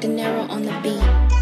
De on the beat.